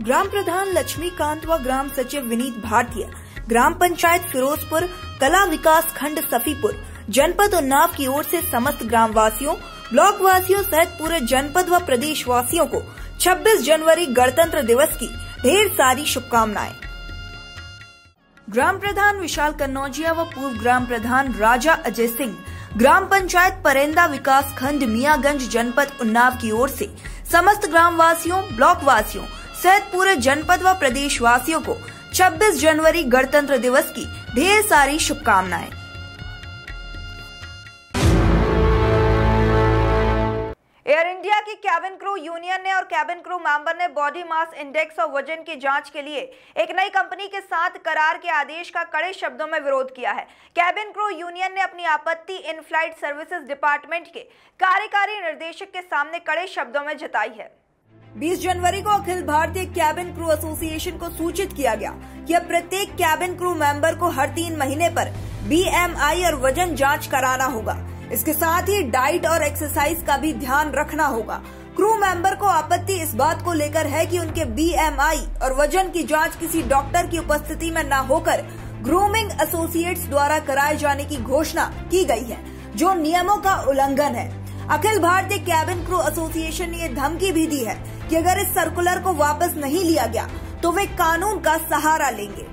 ग्राम प्रधान लक्ष्मीकांत व ग्राम सचिव विनीत भारतीय, ग्राम पंचायत फिरोजपुर, कला विकास खंड सफीपुर, जनपद उन्नाव की ओर से समस्त ग्राम वासियों ब्लॉक वासियों सहित पूरे जनपद व प्रदेश वासियों को 26 जनवरी गणतंत्र दिवस की ढेर सारी शुभकामनाएँ। ग्राम प्रधान विशाल कन्नौजिया व पूर्व ग्राम प्रधान राजा अजय सिंह, ग्राम पंचायत परेंदा विकास खंड मियागंज जनपद उन्नाव की ओर से समस्त ग्राम वासियों ब्लॉक वासियों सहित पूरे जनपद व प्रदेश वासियों को 26 जनवरी गणतंत्र दिवस की ढेर सारी शुभकामनाएँ। एयर इंडिया की कैबिन क्रू यूनियन ने और कैबिन क्रू मेंबर ने बॉडी मास इंडेक्स और वज़न की जाँच के लिए एक नई कंपनी के साथ करार के आदेश का कड़े शब्दों में विरोध किया है। कैबिन क्रू यूनियन ने अपनी आपत्ति इन फ़्लाइट सर्विसेज़ डिपार्टमेंट के कार्यकारी निर्देशक के सामने कड़े शब्दों में जताई है। 20 जनवरी को Akhil Bharatiya cabin crew association को सूचित किया गया कि अब प्रत्येक कैबिन क्रू मेंबर को हर तीन महीने पर बीएमआई और वज़न जाँच कराना होगा। इसके साथ ही डाइट और एक्सरसाइज का भी ध्यान रखना होगा। क्रू मेंबर को आपत्ति इस बात को लेकर है कि उनके बीएमआई और वज़न की जाँच किसी डॉक्टर की उपस्थिति में न होकर ग्रूमिंग एसोसिएट्स द्वारा कराए जाने की घोषणा की गई है, जो नियमों का उल्लंघन है। Akhil Bharatiya cabin crew association ने यह धमकी भी दी है कि अगर इस सर्कुलर को वापस नहीं लिया गया तो वे कानून का सहारा लेंगे।